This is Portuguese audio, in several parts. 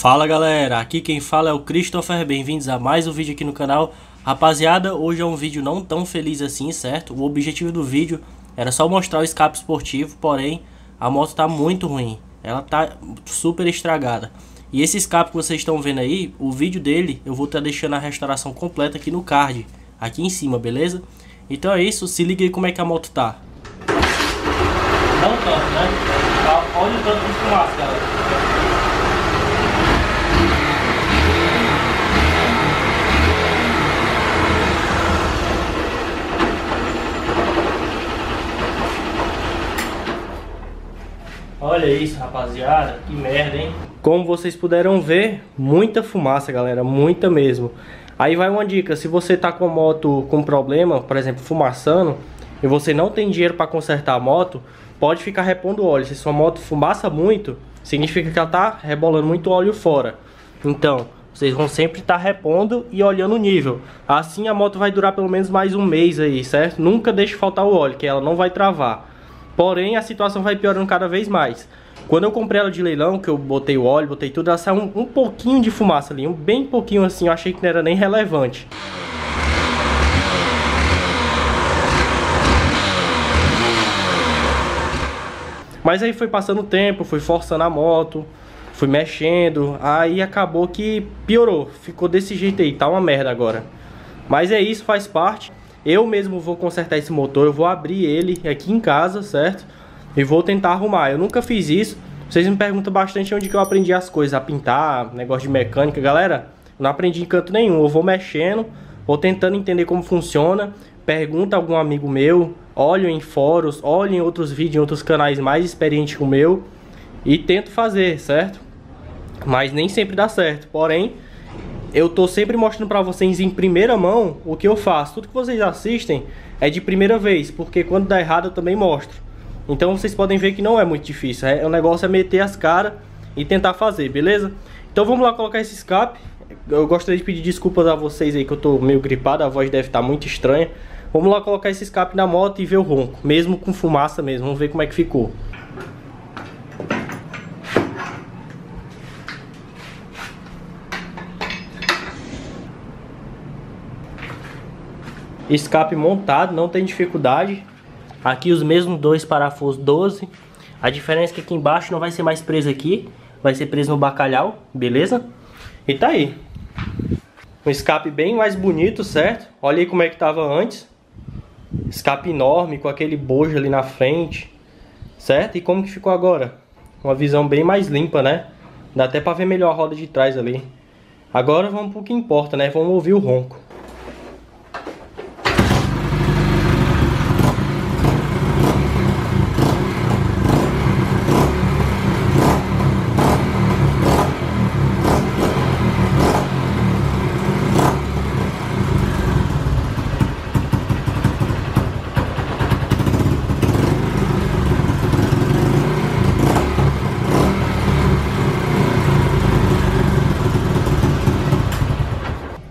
Fala galera, aqui quem fala é o Christopher, bem-vindos a mais um vídeo aqui no canal. Rapaziada, hoje é um vídeo não tão feliz assim, certo? O objetivo do vídeo era só mostrar o escape esportivo, porém a moto tá muito ruim. Ela tá super estragada. E esse escape que vocês estão vendo aí, o vídeo dele eu vou estar tá deixando a restauração completa aqui no card Aqui em cima, beleza? Então é isso, se liga aí como é que a moto tá. Não tanto, né? Olha o tanto de fumaça, galera Olha isso, rapaziada, que merda, hein? Como vocês puderam ver, muita fumaça, galera, muita mesmo. Aí vai uma dica, se você tá com a moto com problema, por exemplo, fumaçando, e você não tem dinheiro para consertar a moto, pode ficar repondo óleo. Se sua moto fumaça muito, significa que ela tá rebolando muito óleo fora. Então, vocês vão sempre estar tá repondo e olhando o nível. Assim a moto vai durar pelo menos mais um mês aí, certo? Nunca deixe faltar o óleo, que ela não vai travar. Porém, a situação vai piorando cada vez mais. Quando eu comprei ela de leilão, que eu botei o óleo, botei tudo, ela saiu um, um pouquinho de fumaça ali, um bem pouquinho assim, eu achei que não era nem relevante. Mas aí foi passando o tempo, fui forçando a moto, fui mexendo, aí acabou que piorou, ficou desse jeito aí, tá uma merda agora. Mas é isso, faz parte. Eu mesmo vou consertar esse motor, eu vou abrir ele aqui em casa, certo? E vou tentar arrumar. Eu nunca fiz isso. Vocês me perguntam bastante onde que eu aprendi as coisas, a pintar, negócio de mecânica. Galera, não aprendi em canto nenhum. Eu vou mexendo, vou tentando entender como funciona. Pergunta a algum amigo meu, olho em fóruns, olho em outros vídeos, em outros canais mais experientes que o meu. E tento fazer, certo? Mas nem sempre dá certo. Porém, eu tô sempre mostrando para vocês em primeira mão o que eu faço. Tudo que vocês assistem é de primeira vez, porque quando dá errado eu também mostro. Então vocês podem ver que não é muito difícil. É, o negócio é meter as caras e tentar fazer, beleza? Então vamos lá colocar esse escape. Eu gostaria de pedir desculpas a vocês aí que eu tô meio gripado, a voz deve estar tá muito estranha. Vamos lá colocar esse escape na moto e ver o ronco, mesmo com fumaça mesmo. Vamos ver como é que ficou. Escape montado, não tem dificuldade. Aqui os mesmos dois parafusos 12. A diferença é que aqui embaixo não vai ser mais preso aqui. Vai ser preso no bacalhau, beleza? E tá aí. Um escape bem mais bonito, certo? Olha aí como é que tava antes. Escape enorme, com aquele bojo ali na frente. Certo? E como que ficou agora? Uma visão bem mais limpa, né? Dá até pra ver melhor a roda de trás ali. Agora vamos pro que importa, né? Vamos ouvir o ronco.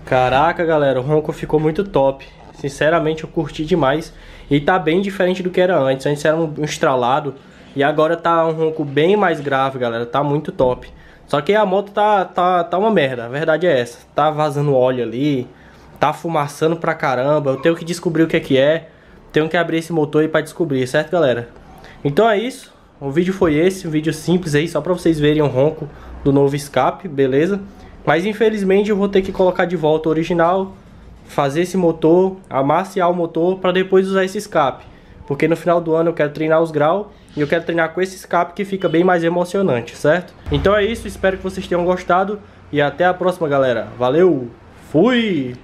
Caraca, galera, o ronco ficou muito top. Sinceramente, eu curti demais. E tá bem diferente do que era antes. Antes era um estralado. E agora tá um ronco bem mais grave, galera. Tá muito top. Só que a moto tá, tá, tá uma merda. A verdade é essa. Tá vazando óleo ali. Tá fumaçando pra caramba. Eu tenho que descobrir o que é que é. Tenho que abrir esse motor aí pra descobrir, certo, galera? Então é isso. O vídeo foi esse. Um vídeo simples aí. Só pra vocês verem o ronco do novo escape, beleza? Mas infelizmente eu vou ter que colocar de volta o original, fazer esse motor, amaciar o motor para depois usar esse escape. Porque no final do ano eu quero treinar os graus e eu quero treinar com esse escape que fica bem mais emocionante, certo? Então é isso, espero que vocês tenham gostado e até a próxima galera. Valeu, fui!